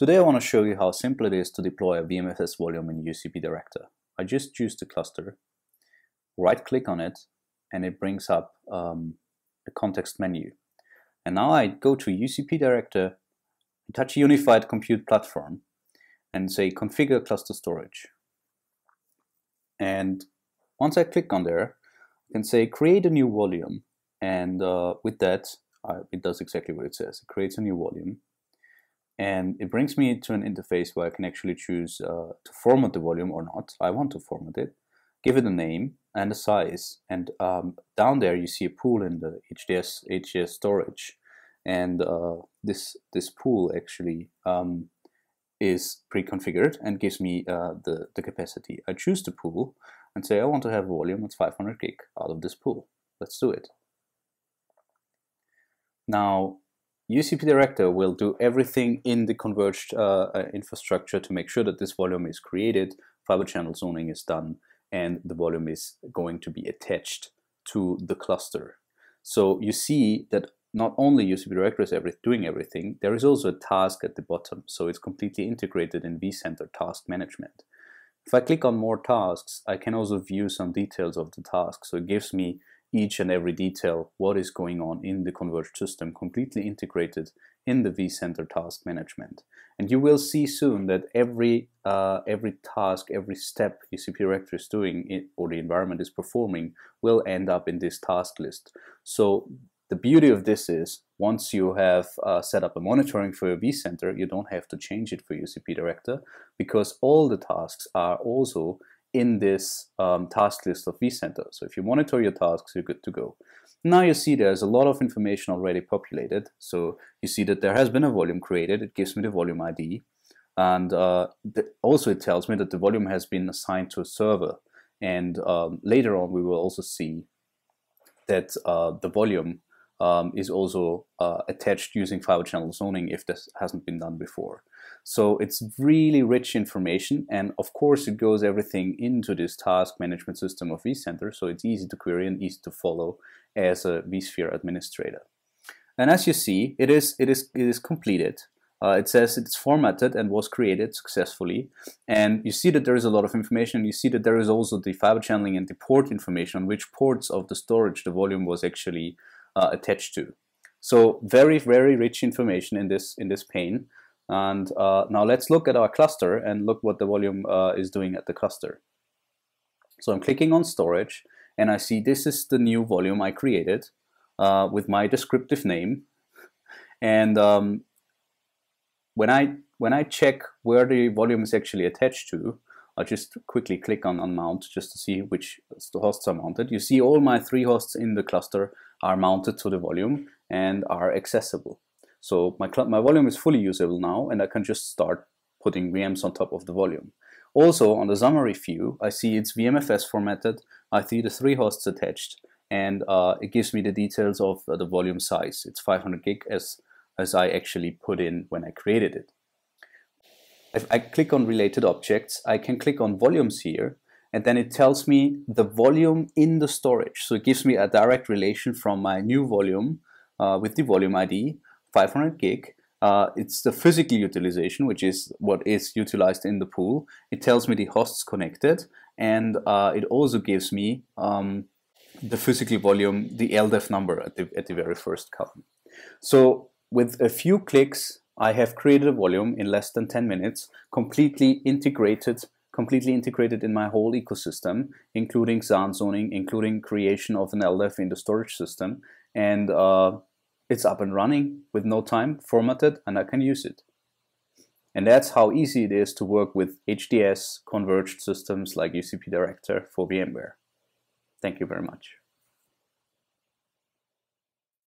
Today I want to show you how simple it is to deploy a VMFS volume in UCP Director. I just choose the cluster, right click on it, and it brings up um, a context menu. And now I go to UCP Director, touch Unified Compute Platform, and say configure cluster storage. And once I click on there, I can say create a new volume. And uh, with that, it does exactly what it says. It creates a new volume and it brings me to an interface where I can actually choose uh, to format the volume or not. I want to format it, give it a name and a size. And um, down there you see a pool in the HDS, HDS storage. And uh, this, this pool actually um, is pre-configured and gives me uh, the, the capacity. I choose the pool and say I want to have a volume that's 500 gig out of this pool. Let's do it. Now, UCP Director will do everything in the converged uh, uh, infrastructure to make sure that this volume is created, fiber channel zoning is done, and the volume is going to be attached to the cluster. So you see that not only UCP Director is every, doing everything, there is also a task at the bottom. So it's completely integrated in vCenter task management. If I click on more tasks, I can also view some details of the task. So it gives me each and every detail what is going on in the converged system completely integrated in the vCenter task management. And you will see soon that every uh, every task, every step UCP Director is doing or the environment is performing will end up in this task list. So the beauty of this is once you have uh, set up a monitoring for your vCenter, you don't have to change it for UCP Director because all the tasks are also in this um, task list of vCenter. So if you monitor your tasks, you're good to go. Now you see there's a lot of information already populated. So you see that there has been a volume created. It gives me the volume ID. And uh, also it tells me that the volume has been assigned to a server. And um, later on, we will also see that uh, the volume um, is also uh, attached using fiber channel zoning if this hasn't been done before. So it's really rich information and of course it goes everything into this task management system of vCenter so it's easy to query and easy to follow as a vSphere administrator. And as you see, it is, it is, it is completed. Uh, it says it's formatted and was created successfully. And you see that there is a lot of information. You see that there is also the fiber channeling and the port information on which ports of the storage the volume was actually uh, attached to. So very, very rich information in this, in this pane. And uh, now let's look at our cluster and look what the volume uh, is doing at the cluster. So I'm clicking on storage and I see this is the new volume I created uh, with my descriptive name. And um, when I when I check where the volume is actually attached to, I'll just quickly click on, on mount just to see which hosts are mounted. You see all my three hosts in the cluster are mounted to the volume and are accessible. So my, my volume is fully usable now and I can just start putting VMs on top of the volume. Also on the summary view, I see it's VMFS formatted, I see the three hosts attached and uh, it gives me the details of uh, the volume size. It's 500 gig as, as I actually put in when I created it. If I click on related objects, I can click on volumes here and then it tells me the volume in the storage. So it gives me a direct relation from my new volume uh, with the volume ID 500 gig. Uh, it's the physical utilization, which is what is utilized in the pool. It tells me the hosts connected, and uh, it also gives me um, the physical volume, the LDEV number at the, at the very first column. So with a few clicks, I have created a volume in less than 10 minutes, completely integrated completely integrated in my whole ecosystem, including SAN zoning, including creation of an LDEV in the storage system, and uh, it's up and running with no time, formatted, and I can use it. And that's how easy it is to work with HDS converged systems like UCP Director for VMware. Thank you very much.